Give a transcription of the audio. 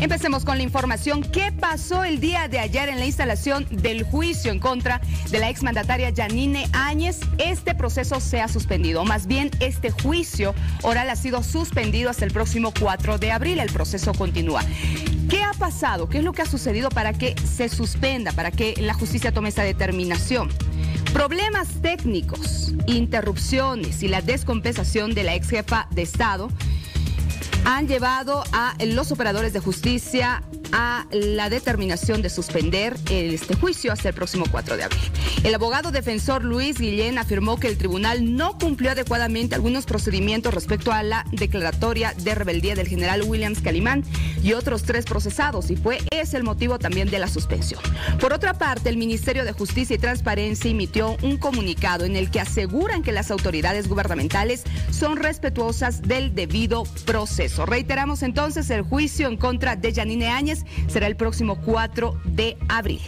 Empecemos con la información. ¿Qué pasó el día de ayer en la instalación del juicio en contra de la exmandataria Janine Áñez? Este proceso se ha suspendido. Más bien, este juicio oral ha sido suspendido hasta el próximo 4 de abril. El proceso continúa. ¿Qué ha pasado? ¿Qué es lo que ha sucedido para que se suspenda, para que la justicia tome esta determinación? Problemas técnicos, interrupciones y la descompensación de la ex jefa de Estado han llevado a los operadores de justicia a la determinación de suspender este juicio hasta el próximo 4 de abril. El abogado defensor Luis Guillén afirmó que el tribunal no cumplió adecuadamente algunos procedimientos respecto a la declaratoria de rebeldía del general Williams Calimán y otros tres procesados y fue ese el motivo también de la suspensión. Por otra parte, el Ministerio de Justicia y Transparencia emitió un comunicado en el que aseguran que las autoridades gubernamentales son respetuosas del debido proceso. Reiteramos entonces el juicio en contra de Yanine Áñez será el próximo 4 de abril.